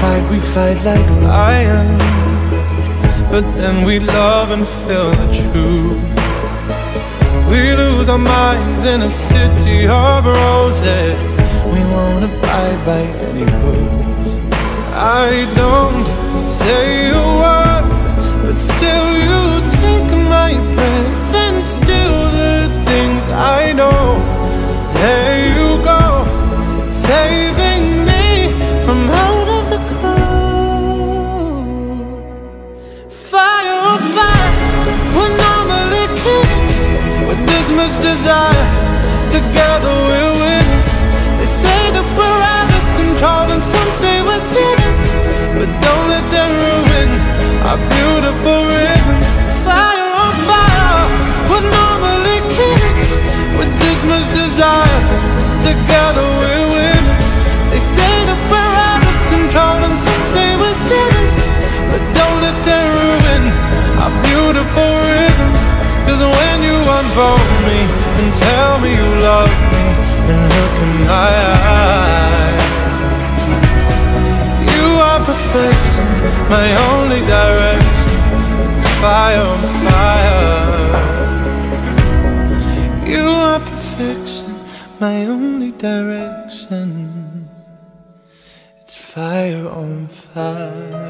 fight, we fight like lions. But then we love and feel the truth. We lose our minds in a city of roses. We won't abide by any rules. I don't say much desire. Together we're winners They say that we're out of control And some say we're sinners. But don't let them ruin Our beautiful rhythms. Fire on fire. We're normally kids With this much desire. Together we're winners They say that we're out of control And some say we're sinners. But don't let them ruin Our beautiful rhythms You are perfection My only direction It's fire on fire. You are perfection My only direction It's fire on fire